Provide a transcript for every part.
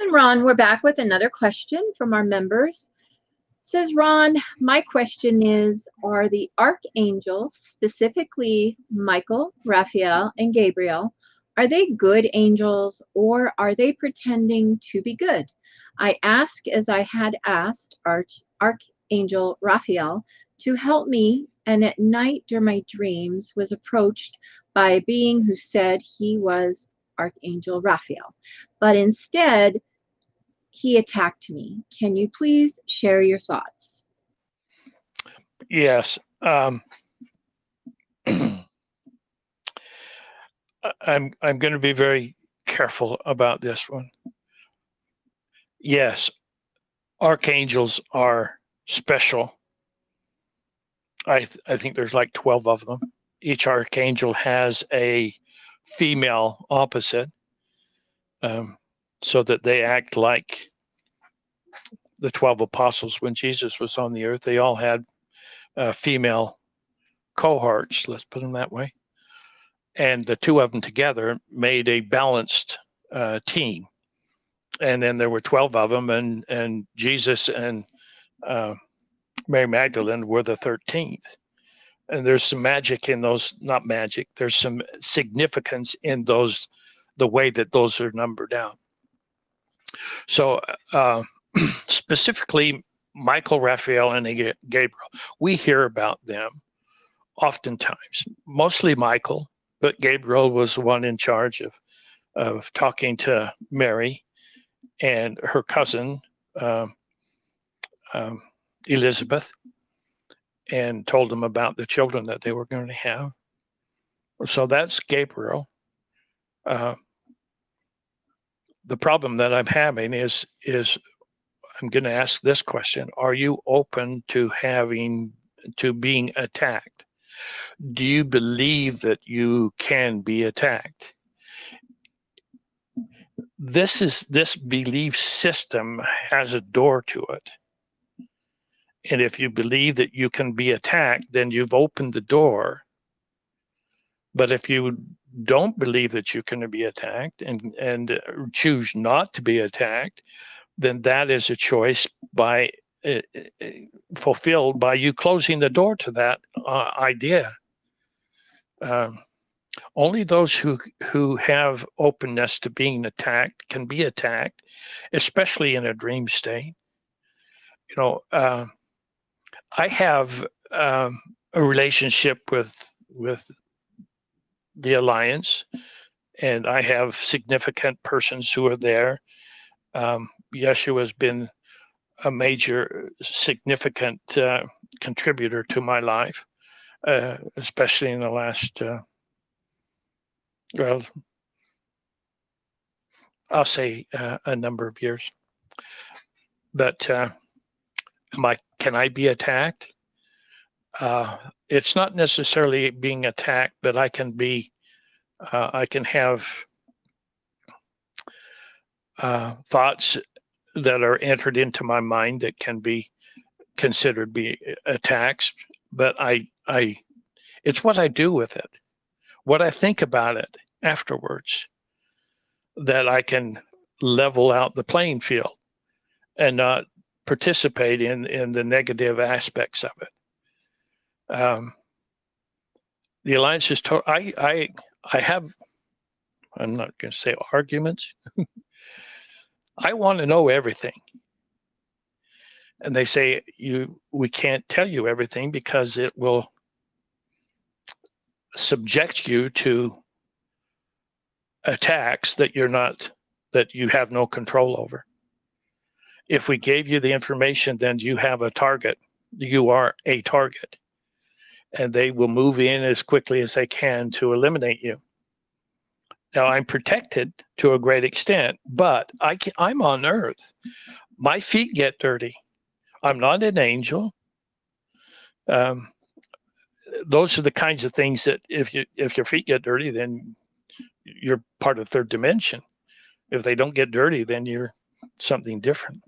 And Ron, we're back with another question from our members. Says Ron, my question is Are the archangels, specifically Michael, Raphael, and Gabriel, are they good angels or are they pretending to be good? I ask as I had asked Arch, Archangel Raphael to help me, and at night during my dreams was approached by a being who said he was Archangel Raphael. But instead, he attacked me. Can you please share your thoughts? Yes. Um, I'm I'm going to be very careful about this one. Yes, archangels are special. I th- I think there's like 12 of them. Each archangel has a female opposite. Um, so that they act like the 12 apostles when Jesus was on the earth. They all had uh, female cohorts, let's put them that way. And the two of them together made a balanced uh, team. And then there were 12 of them, and, and Jesus and uh, Mary Magdalene were the 13th. And there's some magic in those, not magic, there's some significance in those, the way that those are numbered out. So, uh, specifically, Michael, Raphael, and Gabriel, we hear about them oftentimes, mostly Michael, but Gabriel was the one in charge of, of talking to Mary and her cousin, um, um, Elizabeth, and told them about the children that they were going to have. So that's Gabriel. Uh, the problem that I'm having is is I'm going to ask this question: Are you open to having to being attacked? Do you believe that you can be attacked? This is this belief system has a door to it. And if you believe that you can be attacked, then you've opened the door. But if you don't believe that you're going to be attacked and and uh, choose not to be attacked, then that is a choice by uh, uh, fulfilled by you closing the door to that uh, idea. Um, only those who who have openness to being attacked can be attacked, especially in a dream state. You know, uh, I have um, a relationship with with the alliance, and I have significant persons who are there. Um, Yeshua has been a major, significant uh, contributor to my life, uh, especially in the last, uh, well, I'll say uh, a number of years. But uh, am I? Can I be attacked? Uh, it's not necessarily being attacked, but I can be, uh, I can have uh, thoughts that are entered into my mind that can be considered be attacks. But I, I, it's what I do with it, what I think about it afterwards, that I can level out the playing field and not participate in in the negative aspects of it um, the alliance is to- I I I have I'm not going to say arguments. I want to know everything. And they say you we can't tell you everything because it will subject you to attacks that you're not that you have no control over. If we gave you the information then you have a target. You are a target and they will move in as quickly as they can to eliminate you. Now I'm protected to a great extent, but I can, I'm on earth. My feet get dirty. I'm not an angel. Um, those are the kinds of things that if you if your feet get dirty, then you're part of third dimension. If they don't get dirty, then you're something different.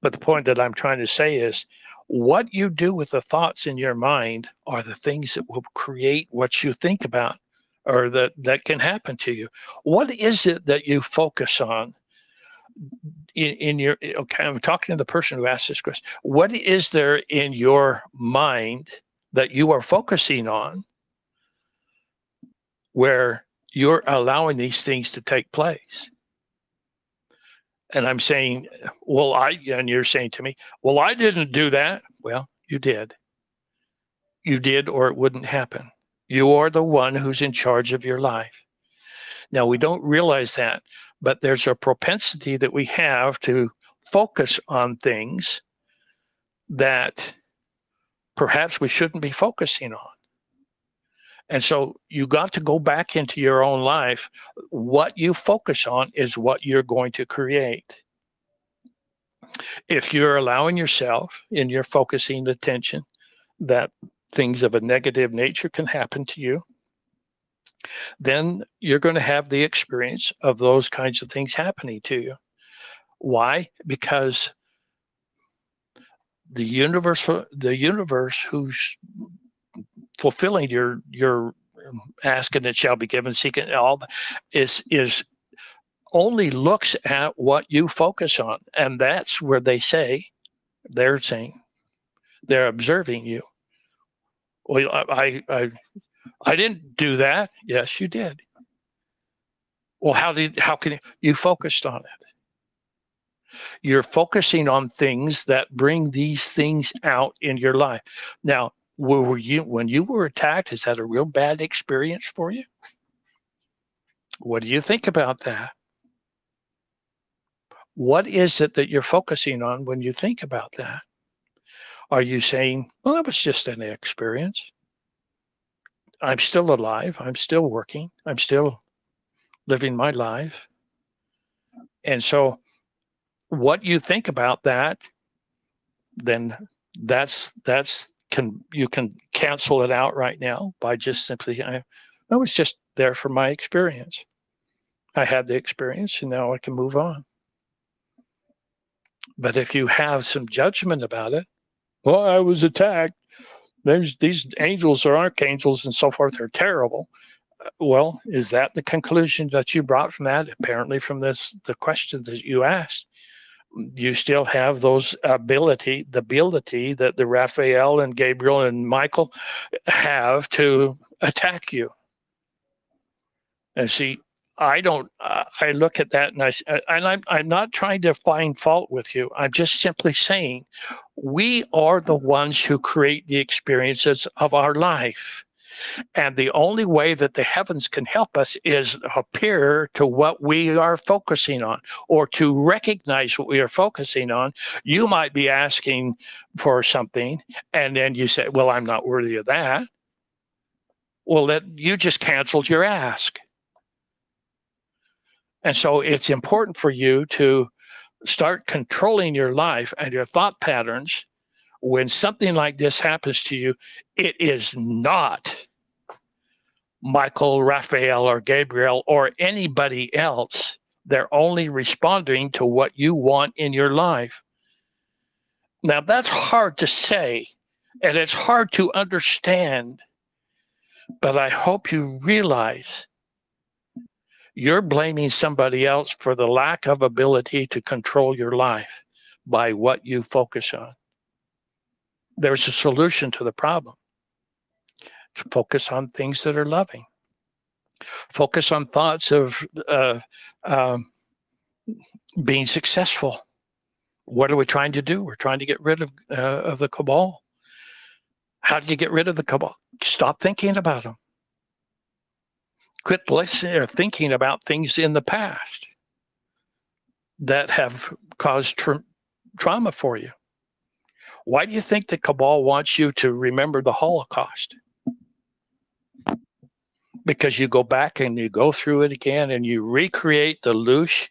But the point that I'm trying to say is what you do with the thoughts in your mind are the things that will create what you think about or that that can happen to you. What is it that you focus on in, in your okay i'm talking to the person who asked this question. What is there in your mind that you are focusing on where you're allowing these things to take place and i'm saying well i and you're saying to me well i didn't do that. Well you did. You did or it wouldn't happen. You are the one who's in charge of your life. Now we don't realize that but there's a propensity that we have to focus on things that perhaps we shouldn't be focusing on. And so you got to go back into your own life. What you focus on is what you're going to create. If you're allowing yourself in your focusing attention that things of a negative nature can happen to you, then you're going to have the experience of those kinds of things happening to you. Why? Because the universe, the universe who's fulfilling your your um, asking it shall be given, seeking all is is only looks at what you focus on, and that's where they say they're saying they're observing you. Well, I I I didn't do that. Yes, you did. Well, how did how can you, you focused on it? You're focusing on things that bring these things out in your life. Now, were you when you were attacked? Is that a real bad experience for you? What do you think about that? What is it that you're focusing on when you think about that? Are you saying, well, that was just an experience? I'm still alive. I'm still working. I'm still living my life. And so, what you think about that, then that's that's can you can cancel it out right now by just simply I, I was just there for my experience. I had the experience, and now I can move on. But if you have some judgment about it, well, I was attacked there's these angels or archangels and so forth are terrible. Uh, well, is that the conclusion that you brought from that? Apparently, from this the question that you asked, you still have those ability, the ability that the Raphael and Gabriel and Michael have to attack you. And see, I don't. Uh, I look at that and I uh, and I'm I'm not trying to find fault with you. I'm just simply saying we are the ones who create the experiences of our life. And the only way that the heavens can help us is appear to what we are focusing on or to recognize what we are focusing on. You might be asking for something, and then you say, Well, I'm not worthy of that. Well, that you just canceled your ask. And so it's important for you to start controlling your life and your thought patterns when something like this happens to you. It is not Michael, Raphael, or Gabriel, or anybody else. They're only responding to what you want in your life. Now, that's hard to say and it's hard to understand, but I hope you realize you're blaming somebody else for the lack of ability to control your life by what you focus on. There's a solution to the problem. Focus on things that are loving. Focus on thoughts of uh, um, being successful. What are we trying to do? We're trying to get rid of uh, of the cabal. How do you get rid of the cabal? Stop thinking about them quit listening or thinking about things in the past that have caused tra- trauma for you. Why do you think the cabal wants you to remember the Holocaust? Because you go back and you go through it again and you recreate the loosh.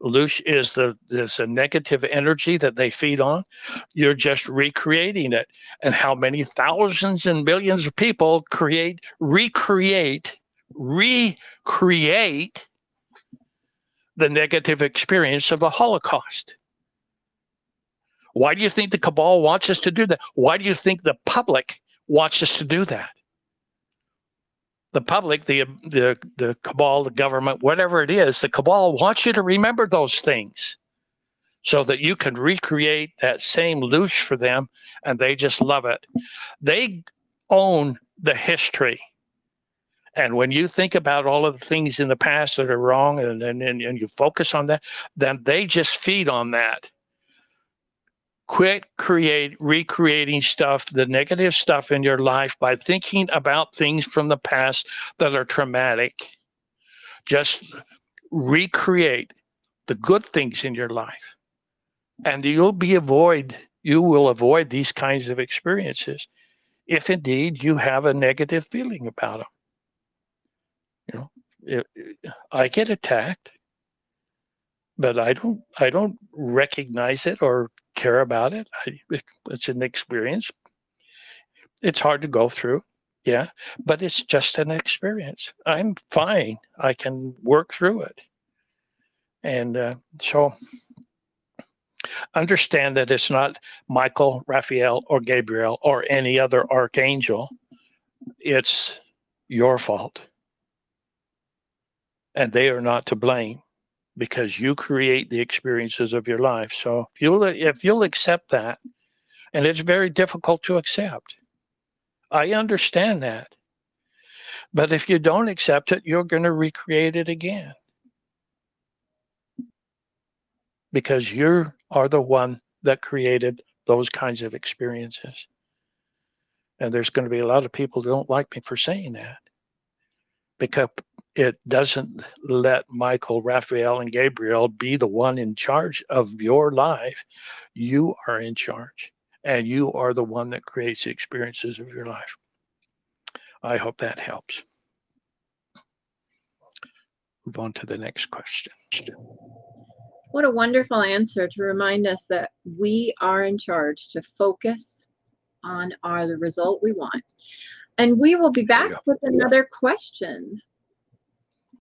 Loosh is the is a negative energy that they feed on. You're just recreating it. And how many thousands and millions of people create recreate recreate the negative experience of the Holocaust. Why do you think the cabal wants us to do that? Why do you think the public wants us to do that? The public, the the the cabal, the government, whatever it is, the cabal wants you to remember those things. so that you can recreate that same loosh for them and they just love it. They own the history. And when you think about all of the things in the past that are wrong and, and, and you focus on that, then they just feed on that. Quit create recreating stuff, the negative stuff in your life by thinking about things from the past that are traumatic. Just recreate the good things in your life and you'll be avoid you will avoid these kinds of experiences if indeed you have a negative feeling about them you know it, it, i get attacked but i don't i don't recognize it or care about it, I, it it's an experience. It's hard to go through yeah but it's just an experience. I'm fine. I can work through it. And uh, so understand that it's not Michael, Raphael, or Gabriel or any other archangel. It's your fault. And they are not to blame because you create the experiences of your life. So if you'll if you'll accept that, and it's very difficult to accept. I understand that. But if you don't accept it, you're going to recreate it again. Because you are the one that created those kinds of experiences. And there's going to be a lot of people who don't like me for saying that because it doesn't let Michael, Raphael, and Gabriel be the one in charge of your life. You are in charge, and you are the one that creates the experiences of your life. I hope that helps. Move on to the next question. What a wonderful answer to remind us that we are in charge to focus on our the result we want. And we will be back with another question